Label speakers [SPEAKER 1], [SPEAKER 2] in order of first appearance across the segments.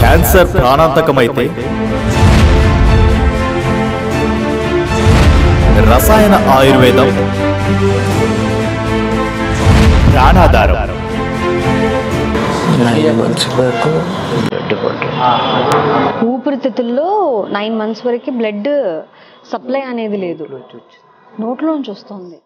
[SPEAKER 1] Cancer ప్రాణాంతకమైతే రసాయన ఆయుర్వేదం ప్రాణాధారం.
[SPEAKER 2] ఊపిరితిత్తుల్లో నైన్ మంత్స్ వరకు బ్లడ్ సప్లై అనేది లేదు. నోట్లోంచి వస్తుంది.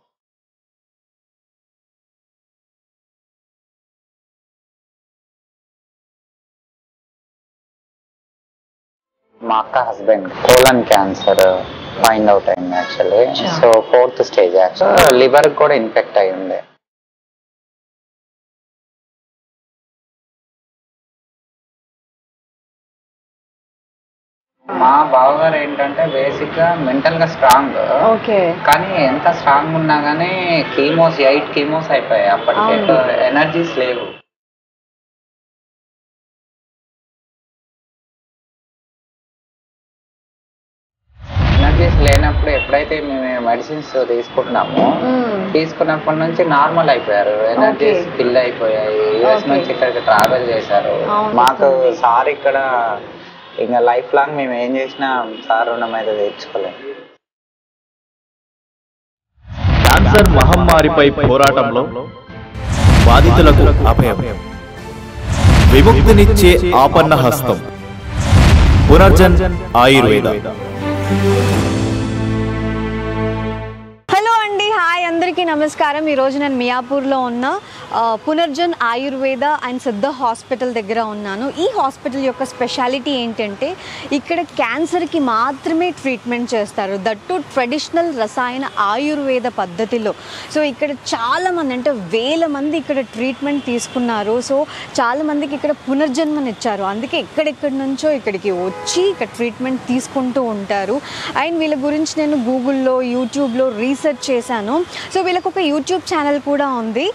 [SPEAKER 3] మా అక్క husband colon cancer find out అయింది actually so fourth stage actual liver కూడా ఇన్ఫెక్ట్ అయి ఉండే మా బావగారు ఏంటంటే బేసిక్గా మెంటల్గా స్ట్రాంగ్
[SPEAKER 2] ఓకే.
[SPEAKER 3] కానీ ఎంత స్ట్రాంగ్ ఉన్నా గానీ కీమోస్ ఎయిట్ కీమోస్ అయిపోయాయి అప్పటికే. ఎనర్జీస్ లేవు. ఎప్పుడైతే మేము మెడిసిన్స్ తీసుకుంటున్నామో తీసుకున్నప్పటి నుంచి నార్మల్ అయిపోయారు. ఎనర్జీస్. ఫిల్ అయిపోయాయి. యుఎస్. నుంచి ఇక్కడికి ట్రావెల్ చేశారు. మాకు. సార్ ఇక్కడ ఇంకా లైఫ్ లాంగ్ మేము ఏం చేసినా సార్ రుణం అయితే తీర్చుకోలేము
[SPEAKER 1] క్యాన్సర్ మహమ్మారిపై పోరాటంలో బాధితులకు అభయం. విముక్తినిచ్చే ఆపన్న హస్తం. పునర్జన్ ఆయుర్వేద.
[SPEAKER 2] అందరికీ నమస్కారం. ఈరోజు నేను మియాపూర్లో ఉన్న పునర్జన్ ఆయుర్వేద అండ్ సిద్ధ హాస్పిటల్ దగ్గర ఉన్నాను. ఈ హాస్పిటల్ యొక్క స్పెషాలిటీ ఏంటంటే ఇక్కడ క్యాన్సర్కి మాత్రమే ట్రీట్మెంట్ చేస్తారు. దట్టు ట్రెడిషనల్ రసాయన ఆయుర్వేద పద్ధతిలో. సో ఇక్కడ చాలామంది అంటే వేల మంది ఇక్కడ ట్రీట్మెంట్ తీసుకున్నారు. సో చాలామందికి ఇక్కడ పునర్జన్మనిచ్చారు అందుకే ఎక్కడెక్కడి నుంచో ఇక్కడికి వచ్చి ఇక్కడ ట్రీట్మెంట్ తీసుకుంటూ ఉంటారు. అండ్ వీళ్ళ గురించి నేను గూగుల్లో యూట్యూబ్లో రీసెర్చ్ చేశాను. సో వీళ్ళకి ఒక యూట్యూబ్ ఛానల్ కూడా ఉంది.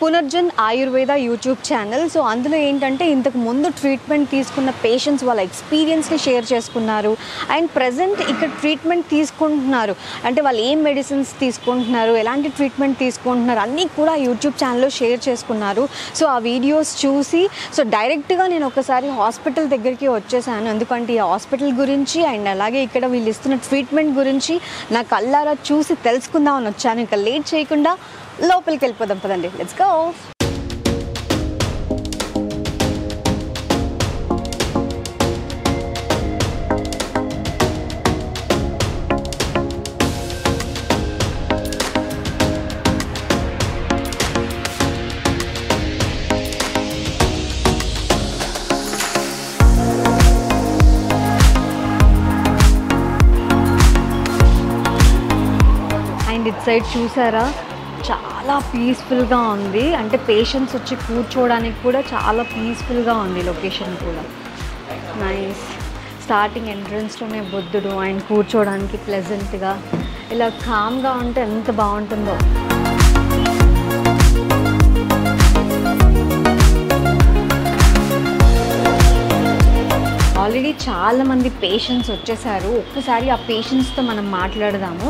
[SPEAKER 2] Punarjan Ayurveda YouTube channel. So అందులో ఏంటంటే ఇంతకు ముందు ట్రీట్మెంట్ తీసుకున్న పేషెంట్స్ వాళ్ళ ఎక్స్పీరియన్స్ని షేర్ చేసుకున్నారు. అండ్ ప్రజెంట్ ఇక్కడ ట్రీట్మెంట్ తీసుకుంటున్నారు. అంటే వాళ్ళు ఏం మెడిసిన్స్ తీసుకుంటున్నారు ఎలాంటి ట్రీట్మెంట్ తీసుకుంటున్నారు అన్నీ కూడా యూట్యూబ్ ఛానల్లో షేర్ చేసుకున్నారు. సో ఆ వీడియోస్ చూసి సో డైరెక్ట్గా నేను ఒకసారి హాస్పిటల్ దగ్గరికి వచ్చేసాను. ఎందుకంటే ఈ హాస్పిటల్ గురించి అండ్ అలాగే ఇక్కడ వీళ్ళు ఇస్తున్న ట్రీట్మెంట్ గురించి నా కళ్ళారా చూసి తెలుసుకుందామని వచ్చాను. ఇంకా లేట్ చేయకుండా లోపలికి వెళ్ళిపోదాం పదండి. లెట్స్ గో అండ్ సైడ్ చూసారా? చాలా పీస్ఫుల్గా ఉంది. అంటే పేషెంట్స్ వచ్చి కూర్చోవడానికి కూడా చాలా పీస్ఫుల్గా ఉంది లొకేషన్ కూడా. నైస్ స్టార్టింగ్ ఎంట్రన్స్లోనే బుద్ధుడు ఆయన కూర్చోవడానికి ప్లెజెంట్గా ఇలా కామ్గా ఉంటే ఎంత బాగుంటుందో. ఆల్రెడీ చాలామంది పేషెంట్స్ వచ్చేసారు. ఒక్కసారి ఆ పేషెంట్స్తో మనం మాట్లాడదాము.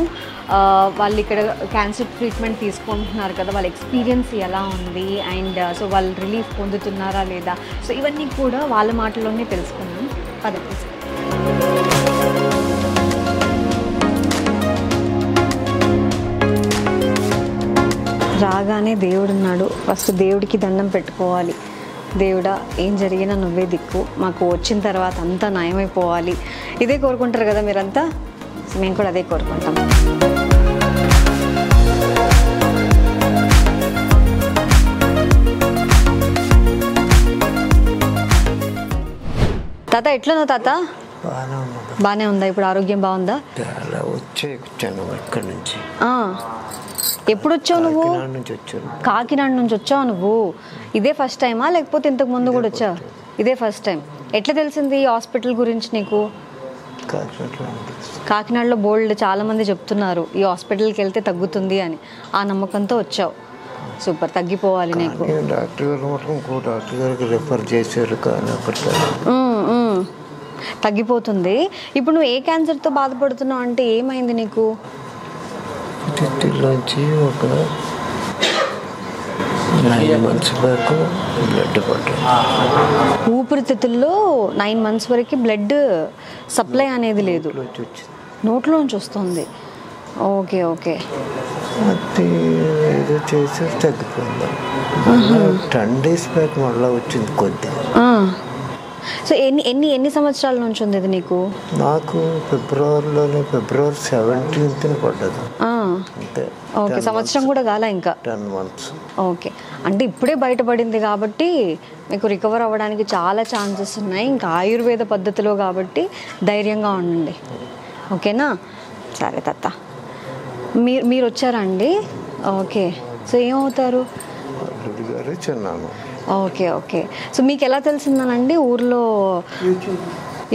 [SPEAKER 2] వాళ్ళు ఇక్కడ క్యాన్సర్ ట్రీట్మెంట్ తీసుకుంటున్నారు కదా వాళ్ళ ఎక్స్పీరియన్స్ ఎలా ఉంది? అండ్ సో uh, వాళ్ళు రిలీఫ్ పొందుతున్నారా లేదా? సో ఇవన్నీ కూడా వాళ్ళ మాటల్లోనే తెలుసుకుందాం. పదండి రాగానే దేవుడు ఉన్నాడు ఫస్ట్ దేవుడికి దండం పెట్టుకోవాలి. దేవుడా ఏం జరిగినా నువ్వే దిక్కు. మాకు వచ్చిన తర్వాత అంతా నయమైపోవాలి ఇదే కోరుకుంటారు కదా మీరంతా? మేము కూడా అదే కోరుకుంటాం. తాత ఎట్లున్నావు తాత?
[SPEAKER 4] బాగానే
[SPEAKER 2] ఉందా? ఇప్పుడు ఆరోగ్యం బాగుందా?
[SPEAKER 4] అలా వచ్చే వచ్చాను ఇక్కడి నుంచి.
[SPEAKER 2] ఎప్పుడు వచ్చావు నువ్వు?
[SPEAKER 4] కాకినాడ నుంచి
[SPEAKER 2] వచ్చావు నువ్వు? ఇదే ఫస్ట్ టైమా లేకపోతే ఇంతకు ముందు కూడా వచ్చావు ఇదే ఫస్ట్ టైం ఎట్లా తెలిసింది ఈ హాస్పిటల్ గురించి నీకు?
[SPEAKER 4] కాకినాడలో
[SPEAKER 2] బోల్డ్ చాలా మంది చెప్తున్నారు ఈ హాస్పిటల్కి వెళ్తే తగ్గుతుంది అని. ఆ నమ్మకంతో వచ్చావు. సూపర్ తగ్గిపోవాలి నీకు.
[SPEAKER 4] డాక్టర్ గారు ఇంకో డాక్టర్ గారికి రెఫర్ చేశారు కానీ.
[SPEAKER 2] తగ్గిపోతుంది. ఇప్పుడు నువ్వు ఏ క్యాన్సర్తో బాధపడుతున్నావు అంటే ఏమైంది నీకు?
[SPEAKER 4] ఒక నైన్ మంత్స్ బ్లడ్
[SPEAKER 2] ఊపిరితిత్తుల్లో నైన్ మంత్స్ వరకు బ్లడ్ సప్లై అనేది లేదు. నోట్లోంచి వస్తుంది. Okay okay.
[SPEAKER 4] అది ఏదో చేసి తగ్గిపోయింది. టెన్ డేస్ బ్యాక్ మళ్ళీ వచ్చింది కొద్దిగా
[SPEAKER 2] సో ఎన్ని ఎన్ని ఎన్ని సంవత్సరాల నుంచి ఉంది ఇది నీకు?
[SPEAKER 4] నాకు ఫిబ్రవరిలోనే ఫిబ్రవరి సెవెంటీన్త్ పడ్డది.
[SPEAKER 2] ఓకే సంవత్సరం కూడా కాల ఇంకా?
[SPEAKER 4] Ten months
[SPEAKER 2] okay. అంటే ఇప్పుడే బయటపడింది కాబట్టి మీకు రికవర్ అవ్వడానికి చాలా ఛాన్సెస్ ఉన్నాయి. ఇంకా ఆయుర్వేద పద్ధతిలో కాబట్టి ధైర్యంగా ఉండండి. ఓకేనా? సరే తత్త మీరు మీరు వచ్చారా అండి? ఓకే. సో ఏమవుతారు? Okay okay. సో మీకు ఎలా తెలిసిందనండి? ఊర్లో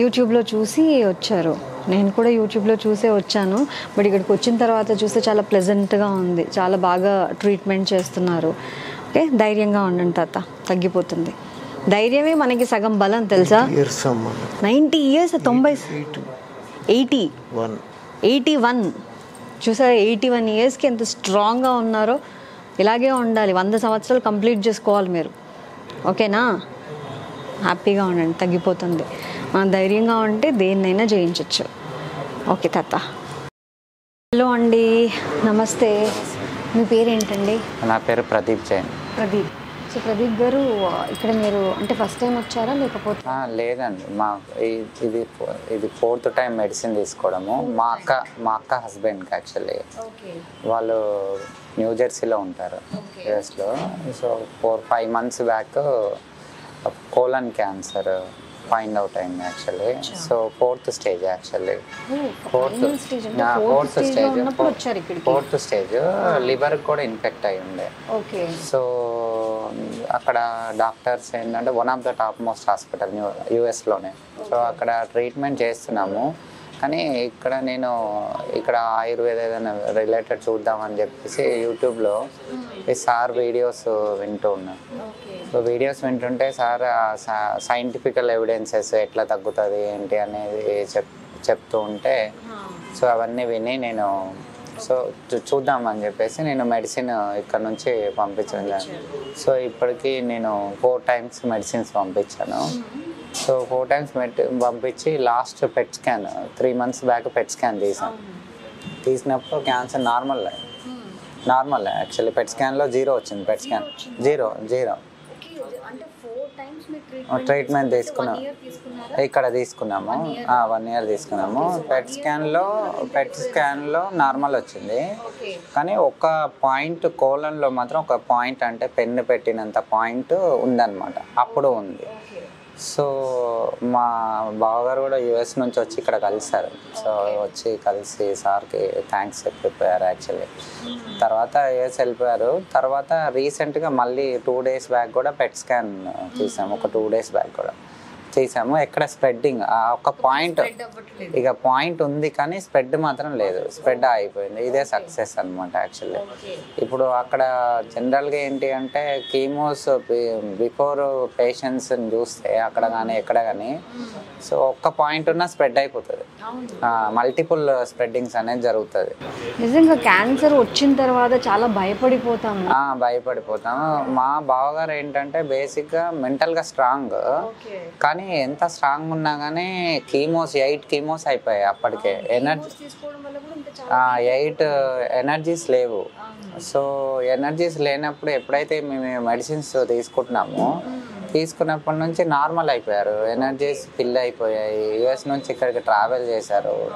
[SPEAKER 2] యూట్యూబ్లో చూసి వచ్చారు. నేను కూడా యూట్యూబ్లో చూసే వచ్చాను. బట్ ఇక్కడికి వచ్చిన తర్వాత చూస్తే చాలా ప్లెజెంట్గా ఉంది. చాలా బాగా ట్రీట్మెంట్ చేస్తున్నారు. ఓకే ధైర్యంగా ఉండండి తాత తగ్గిపోతుంది. ధైర్యమే మనకి సగం బలం తెలుసా? నైంటీ ఇయర్స్ తొంభై ఎయిటీ
[SPEAKER 4] వన్
[SPEAKER 2] ఎయిటీ. వన్. చూసారా ఎయిటీ వన్ ఇయర్స్కి ఎంత స్ట్రాంగ్గా ఉన్నారో? ఇలాగే ఉండాలి. వంద సంవత్సరాలు కంప్లీట్ చేసుకోవాలి మీరు. ఓకేనా? హ్యాపీగా ఉండండి తగ్గిపోతుంది. మనం ధైర్యంగా ఉంటే దేన్నైనా జయించవచ్చు ఓకే తాత. హలో అండి నమస్తే. మీ పేరేంటండి?
[SPEAKER 3] నా పేరు ప్రదీప్ జైన్.
[SPEAKER 2] ప్రదీప్. సో ప్రదీప్ గారు ఇక్కడ మీరు అంటే ఫస్ట్ టైం వచ్చారా లేకపోతే?
[SPEAKER 3] లేదండి. మా ఇది ఇది ఫోర్త్ టైం మెడిసిన్ తీసుకోవడము. మా అక్క మా అక్క హస్బెండ్కి యాక్చువల్లీ వాళ్ళు న్యూ జెర్సీలో ఉంటారు. యుఎస్లో so four five months back colon cancer find out అయింది actually so fourth stage actually fourth fourth stage. Fourth stage liver కూడా ఇన్ఫెక్ట్ అయి ఉండే.
[SPEAKER 2] ఓకే.
[SPEAKER 3] సో అక్కడ డాక్టర్స్ ఏంటంటే one of the top most hospital యూఎస్లోనే so అక్కడ treatment చేస్తున్నాము. కానీ ఇక్కడ నేను ఇక్కడ ఆయుర్వేద ఏదైనా రిలేటెడ్ చూద్దామని చెప్పేసి యూట్యూబ్లో ఈ సార్ వీడియోస్ వింటూ ఉన్నాను సో వీడియోస్ వింటుంటే సార్ సైంటిఫికల్ ఎవిడెన్సెస్ ఎట్లా తగ్గుతుంది ఏంటి అనేది చెప్ చెప్తూ ఉంటే సో అవన్నీ విని నేను సో చూద్దామని చెప్పేసి నేను మెడిసిన్ ఇక్కడ నుంచి పంపించాను. సో ఇప్పటికి నేను ఫోర్ టైమ్స్ మెడిసిన్స్ పంపించాను. సో ఫోర్ టైమ్స్ మెడ్ పంపించి last PET scan three months back PET scan తీసాను తీసినప్పుడు cancer normal normal actually PET స్కాన్లో zero వచ్చింది PET scan zero zero treatment తీసుకున్నాం. ఇక్కడ తీసుకున్నాము. వన్ ఇయర్ తీసుకున్నాము. పెట్ స్కాన్లో పెట్ స్కాన్లో నార్మల్ వచ్చింది. కానీ ఒక పాయింట్ కోలంలో మాత్రం ఒక పాయింట్ అంటే పెన్ను పెట్టినంత పాయింట్ ఉందన్నమాట. అప్పుడు ఉంది. సో మా బావగారు కూడా యుఎస్ నుంచి వచ్చి ఇక్కడ కలిశారు. సో వచ్చి కలిసి సార్కి థ్యాంక్స్ చెప్పిపోయారు యాక్చువల్లీ తర్వాత యుఎస్ వెళ్ళిపోయారు. తర్వాత రీసెంట్గా మళ్ళీ టూ డేస్ బ్యాక్ కూడా పెట్ స్కాన్ తీసాము. ఒక టూ డేస్ బ్యాక్ కూడా. తీసాము ఎక్కడ స్ప్రెడ్డింగ్? ఆ ఒక పాయింట్ ఇక పాయింట్ ఉంది కానీ స్ప్రెడ్ మాత్రం లేదు. స్ప్రెడ్ అయిపోయింది ఇదే సక్సెస్ అనమాట యాక్చువల్లీ. ఇప్పుడు అక్కడ జనరల్గా ఏంటి అంటే కీమోస్ బిఫోర్ పేషెంట్స్ చూస్తే అక్కడ కానీ ఎక్కడ కానీ సో ఒక్క పాయింట్ ఉన్న స్ప్రెడ్ అయిపోతుంది. మల్టిపుల్ స్ప్రెడ్డింగ్స్ అనేది జరుగుతుంది.
[SPEAKER 2] నిజంగా క్యాన్సర్ వచ్చిన తర్వాత చాలా భయపడిపోతాము.
[SPEAKER 3] భయపడిపోతాము. మా బావగారు ఏంటంటే బేసిక్గా మెంటల్గా స్ట్రాంగ్. కానీ ఎంత స్ట్రాంగ్ ఉన్నా కానీ కీమోస్ ఎయిట్ కీమోస్ అయిపోయాయి అప్పటికే. ఎనర్జీ ఎయిట్ ఎనర్జీస్ లేవు. సో ఎనర్జీస్ లేనప్పుడు ఎప్పుడైతే మేము మెడిసిన్స్ తీసుకుంటున్నామో తీసుకున్నప్పటి నుంచి నార్మల్ అయిపోయారు. ఎనర్జీస్ ఫిల్ అయిపోయాయి. యుఎస్ నుంచి ఇక్కడికి ట్రావెల్ చేశారు.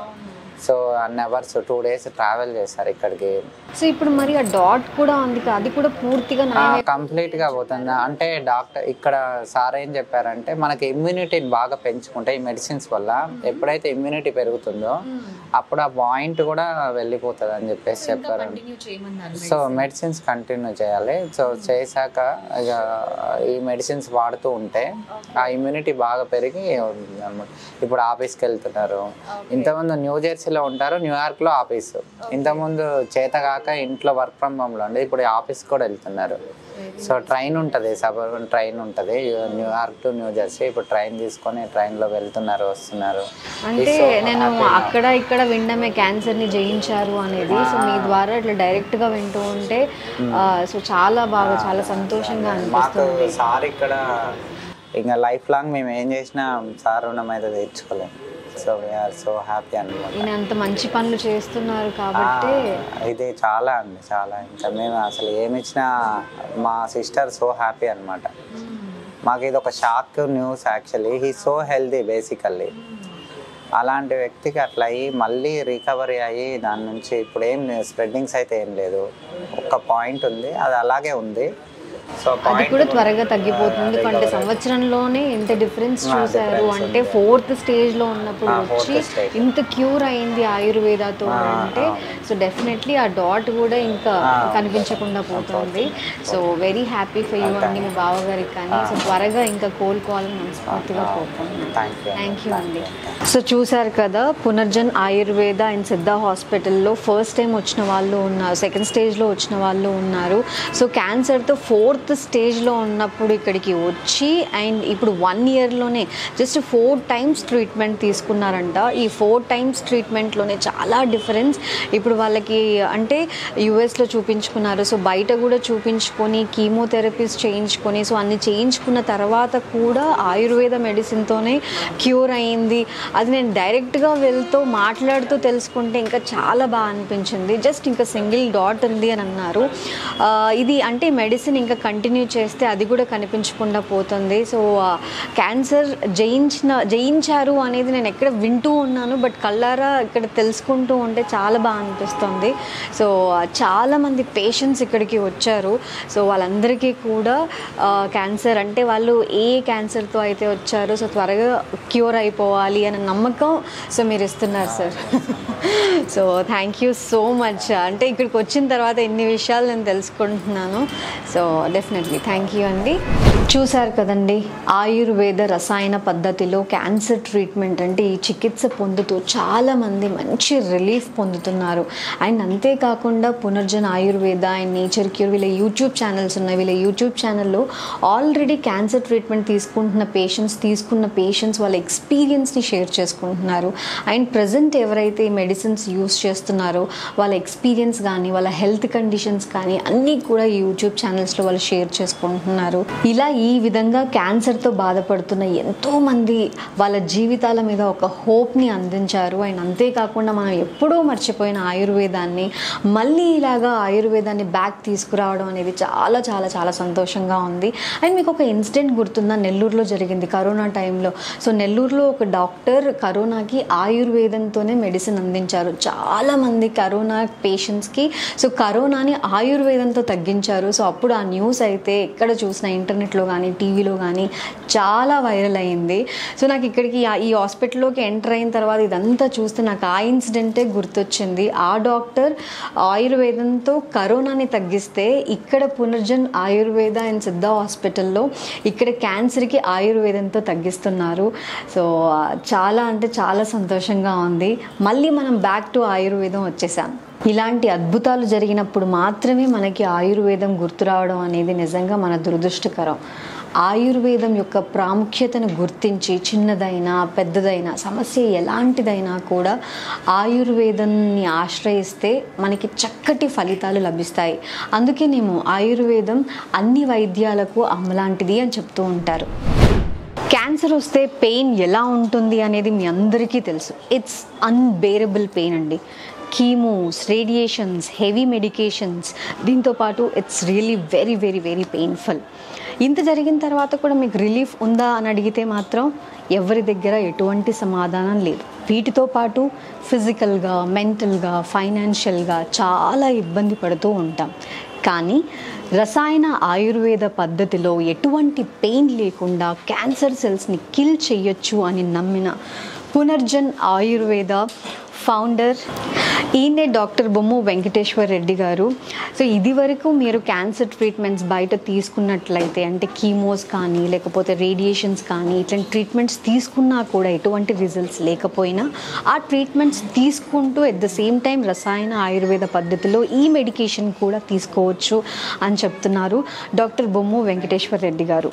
[SPEAKER 3] సో అన్ అవర్స్ టూ డేస్ ట్రావెల్ చేశారు ఇక్కడికి.
[SPEAKER 2] సో ఇప్పుడు మరి ఆ డాట్ కూడా ఉంది అది కూడా పూర్తిగా
[SPEAKER 3] కంప్లీట్గా పోతుంది. అంటే డాక్టర్ ఇక్కడ సార్ ఏం చెప్పారంటే మనకి ఇమ్యూనిటీని బాగా పెంచుకుంటే ఈ మెడిసిన్స్ వల్ల. ఎప్పుడైతే ఇమ్యూనిటీ పెరుగుతుందో అప్పుడు ఆ పాయింట్ కూడా వెళ్ళిపోతుంది అని చెప్పేసి చెప్పారు. సో మెడిసిన్స్ కంటిన్యూ చేయాలి. సో చేశాక ఇక ఈ మెడిసిన్స్ వాడుతూ ఉంటే ఆ ఇమ్యూనిటీ బాగా పెరిగి. ఇప్పుడు ఆఫీస్కి వెళ్తున్నారు. ఇంతకుముందు న్యూ జెర్సీ న్యూజెర్సీలో ఉంటారు న్యూయార్క్లో ఆఫీస్. ఇంతకుముందు చేత కాక ఇంట్లో వర్క్ ఫ్రమ్ హోమ్లో ఉండే ఇప్పుడు ఆఫీస్ కూడా వెళ్తున్నారు. సో ట్రైన్ ఉంటుంది సబర్బన్ ట్రైన్ ఉంటుంది New York to New Jersey ఇప్పుడు ట్రైన్ తీసుకొని ట్రైన్లో వెళ్తున్నారు వస్తున్నారు.
[SPEAKER 2] అంటే నేను. అక్కడ ఇక్కడ వినడమే క్యాన్సర్ని జయించారు అనేది సో మీ ద్వారా ఇట్లా డైరెక్ట్గా వింటూ ఉంటే సో చాలా బాగా చాలా సంతోషంగా
[SPEAKER 3] మాకు
[SPEAKER 2] అనిపిస్తుంది.
[SPEAKER 3] సార్ ఇక్కడ ఇంకా లైఫ్ లాంగ్ మేము ఏం చేసినా సార్ రుణం అయితే తెచ్చుకోలేము so we are so happy అనమాట
[SPEAKER 2] ఈయన అంత మంచి పనులు చేస్తున్నారు కాబట్టి
[SPEAKER 3] ఇది చాలా అండి చాలా. ఇంకా మేము అసలు ఏమి ఇచ్చినా మా సిస్టర్ సో హ్యాపీ అనమాట మాకు ఇది ఒక shock news actually. He so healthy basically అలాంటి వ్యక్తికి అట్లా అయ్యి మళ్ళీ రికవరీ అయ్యి దాని నుంచి ఇప్పుడు ఏం స్ప్రెడ్డింగ్స్ అయితే ఏం లేదు. ఒక్క పాయింట్ ఉంది అది అలాగే ఉంది.
[SPEAKER 2] అది కూడా త్వరగా తగ్గిపోతుంది. ఎందుకంటే సంవత్సరంలోనే ఇంత డిఫరెన్స్ చూసారు అంటే ఫోర్త్ స్టేజ్లో ఉన్నప్పుడు వచ్చి ఇంత క్యూర్ అయింది ఆయుర్వేదతో అంటే సో డెఫినెట్లీ ఆ డాట్ కూడా ఇంకా కనిపించకుండా పోతుంది. So very happy for you అండి మీ బావగారికి కానీ. సో త్వరగా ఇంకా కోలుకోవాలని మనస్ఫూర్తిగా కోరుకుంటున్నాను
[SPEAKER 3] థ్యాంక్ యూ
[SPEAKER 2] థ్యాంక్ యూ అండి. సో చూసారు కదా పునర్జన్ ఆయుర్వేద అండ్ సిద్ధ హాస్పిటల్లో ఫస్ట్ టైం వచ్చిన వాళ్ళు ఉన్నారు సెకండ్ స్టేజ్లో వచ్చిన వాళ్ళు ఉన్నారు. సో క్యాన్సర్తో ఫోర్త్ స్టేజ్లో ఉన్నప్పుడు ఇక్కడికి వచ్చి అండ్ ఇప్పుడు వన్ ఇయర్లోనే జస్ట్ ఫోర్ టైమ్స్ ట్రీట్మెంట్ తీసుకున్నారంట. ఈ ఫోర్ టైమ్స్ ట్రీట్మెంట్లోనే చాలా డిఫరెన్స్. ఇప్పుడు వాళ్ళకి అంటే యూఎస్లో చూపించుకున్నారు. సో బయట కూడా చూపించుకొని కీమోథెరపీస్ చేయించుకొని సో అన్ని చేయించుకున్న తర్వాత కూడా ఆయుర్వేద మెడిసిన్తోనే క్యూర్ అయింది. అది నేను డైరెక్ట్గా వెళ్తూ మాట్లాడుతూ తెలుసుకుంటే ఇంకా చాలా బాగా అనిపించింది. జస్ట్ ఇంకా సింగిల్ డాట్ ఉంది అని అన్నారు. ఇది అంటే మెడిసిన్ ఇంకా కంటిన్యూ చేస్తే అది కూడా కనిపించకుండా పోతుంది. సో క్యాన్సర్ జయించిన జయించారు అనేది నేను ఎక్కడ వింటూ ఉన్నాను బట్ కళ్ళారా ఇక్కడ తెలుసుకుంటూ ఉంటే చాలా బాగా అనిపిస్తుంది. సో చాలామంది పేషెంట్స్ ఇక్కడికి వచ్చారు. సో వాళ్ళందరికీ కూడా క్యాన్సర్ అంటే వాళ్ళు ఏ క్యాన్సర్తో అయితే వచ్చారో సో త్వరగా క్యూర్ అయిపోవాలి అనే నమ్మకం సో మీరు ఇస్తున్నారు sir. So thank you so much అంటే ఇక్కడికి వచ్చిన తర్వాత ఎన్ని విషయాలు నేను తెలుసుకుంటున్నాను. So definitely. థ్యాంక్ యూ అండి. చూశారు కదండి. ఆయుర్వేద రసాయన పద్ధతిలో క్యాన్సర్ ట్రీట్మెంట్ అంటే ఈ చికిత్స పొందుతూ చాలామంది మంచి రిలీఫ్ పొందుతున్నారు. అండ్ అంతేకాకుండా Punarjan Ayurveda and nature cure వీళ్ళ యూట్యూబ్ ఛానల్స్ ఉన్నాయి. వీళ్ళ యూట్యూబ్ ఛానల్లో ఆల్రెడీ క్యాన్సర్ ట్రీట్మెంట్ తీసుకుంటున్న పేషెంట్స్ తీసుకున్న పేషెంట్స్ వాళ్ళ ఎక్స్పీరియన్స్ని షేర్ చేసుకుంటున్నారు. అండ్ ప్రజెంట్ ఎవరైతే ఈ మెడిసిన్స్ యూస్ చేస్తున్నారో వాళ్ళ ఎక్స్పీరియన్స్ కానీ వాళ్ళ హెల్త్ కండిషన్స్ కానీ అన్నీ కూడా యూట్యూబ్ ఛానల్స్లో వాళ్ళు షేర్ చేసుకుంటున్నారు. ఇలా ఈ విధంగా క్యాన్సర్తో బాధపడుతున్న ఎంతోమంది వాళ్ళ జీవితాల మీద ఒక హోప్ని అందించారు. అండ్ అంతేకాకుండా మనం ఎప్పుడో మర్చిపోయిన ఆయుర్వేదాన్ని మళ్ళీ ఇలాగా ఆయుర్వేదాన్ని బ్యాక్ తీసుకురావడం అనేది చాలా చాలా చాలా సంతోషంగా ఉంది. అండ్ మీకు ఒక ఇన్సిడెంట్ గుర్తుందా? నెల్లూరులో జరిగింది కరోనా టైంలో సో నెల్లూరులో ఒక డాక్టర్ కరోనాకి ఆయుర్వేదంతోనే మెడిసిన్ అందించారు. చాలామంది కరోనా పేషెంట్స్కి సో కరోనాని ఆయుర్వేదంతో తగ్గించారు. సో అప్పుడు ఆ న్యూస్ అయితే ఎక్కడ చూసినా ఇంటర్నెట్లో కానీ టీవీలో కానీ చాలా వైరల్ అయింది. సో నాకు ఇక్కడికి ఈ హాస్పిటల్లోకి ఎంటర్ అయిన తర్వాత ఇదంతా చూస్తే నాకు ఆ ఇన్సిడెంటే గుర్తొచ్చింది. ఆ డాక్టర్ ఆయుర్వేదంతో కరోనాని తగ్గిస్తే ఇక్కడ పునర్జన్ ఆయుర్వేద అండ్ సిద్ధ హాస్పిటల్లో ఇక్కడ క్యాన్సర్కి ఆయుర్వేదంతో తగ్గిస్తున్నారు. సో చాలా అంటే చాలా సంతోషంగా ఉంది. మళ్ళీ మనం బ్యాక్ టు ఆయుర్వేదం వచ్చేసాం. ఇలాంటి అద్భుతాలు జరిగినప్పుడు మాత్రమే మనకి ఆయుర్వేదం గుర్తు రావడం అనేది నిజంగా మన దురదృష్టకరం. ఆయుర్వేదం యొక్క ప్రాముఖ్యతను గుర్తించి చిన్నదైనా పెద్దదైనా సమస్య ఎలాంటిదైనా కూడా ఆయుర్వేదాన్ని ఆశ్రయిస్తే మనకి చక్కటి ఫలితాలు లభిస్తాయి. అందుకేనేమో ఆయుర్వేదం అన్ని వైద్యాలకు అమ్మలాంటిది అని చెప్తూ ఉంటారు. క్యాన్సర్ వస్తే పెయిన్ ఎలా ఉంటుంది అనేది మీ అందరికీ తెలుసు. ఇట్స్ అన్బేరబుల్ పెయిన్ అండి. కీమోస్ రేడియేషన్స్ హెవీ మెడికేషన్స్ దీంతోపాటు it's really very very very painful. ఇంత జరిగిన తర్వాత కూడా మీకు రిలీఫ్ ఉందా అని అడిగితే మాత్రం ఎవరి దగ్గర ఎటువంటి సమాధానం లేదు. వీటితో పాటు ఫిజికల్గా మెంటల్గా ఫైనాన్షియల్గా చాలా ఇబ్బంది పడుతూ ఉంటాం. కానీ రసాయన ఆయుర్వేద పద్ధతిలో ఎటువంటి పెయిన్ లేకుండా క్యాన్సర్ సెల్స్ని కిల్ చేయొచ్చు అని నమ్మిన పునర్జన్ ఆయుర్వేద ఫౌండర్ ఈయనే డాక్టర్ బొమ్ము వెంకటేశ్వర్ రెడ్డి గారు. సో ఇది వరకు మీరు క్యాన్సర్ ట్రీట్మెంట్స్ బయట తీసుకున్నట్లయితే అంటే కీమోస్ కానీ లేకపోతే రేడియేషన్స్ కానీ ఇట్లాంటి ట్రీట్మెంట్స్ తీసుకున్నా కూడా ఎటువంటి రిజల్ట్స్ లేకపోయినా ఆ ట్రీట్మెంట్స్ తీసుకుంటూ ఎట్ ద సేమ్ టైం రసాయన ఆయుర్వేద పద్ధతిలో ఈ మెడికేషన్ కూడా తీసుకోవచ్చు అని చెప్తున్నారు డాక్టర్ బొమ్ము వెంకటేశ్వర్ రెడ్డి గారు.